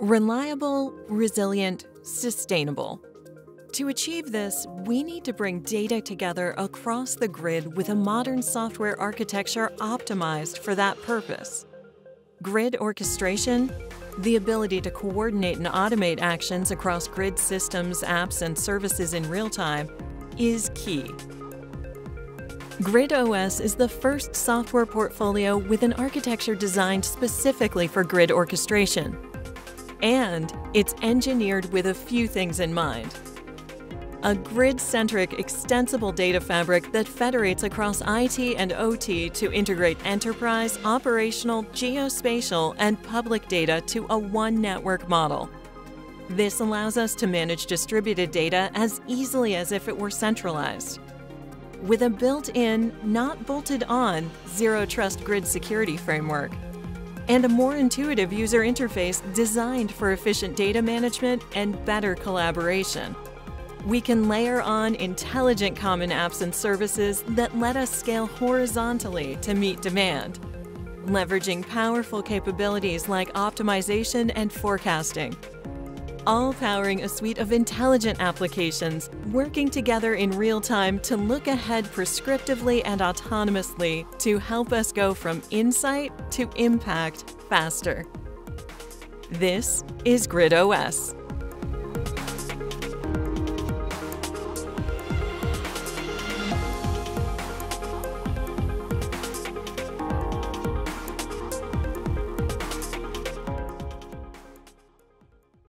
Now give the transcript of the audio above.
Reliable, resilient, sustainable. To achieve this, we need to bring data together across the grid with a modern software architecture optimized for that purpose. Grid orchestration, the ability to coordinate and automate actions across grid systems, apps, and services in real time, is key. GridOS is the first software portfolio with an architecture designed specifically for grid orchestration. And it's engineered with a few things in mind a grid-centric extensible data fabric that federates across IT and OT to integrate enterprise, operational, geospatial, and public data to a one network model. This allows us to manage distributed data as easily as if it were centralized. With a built-in, not bolted-on, Zero Trust Grid Security framework, and a more intuitive user interface designed for efficient data management and better collaboration. We can layer on intelligent common apps and services that let us scale horizontally to meet demand, leveraging powerful capabilities like optimization and forecasting, all powering a suite of intelligent applications working together in real time to look ahead prescriptively and autonomously to help us go from insight to impact faster. This is GridOS.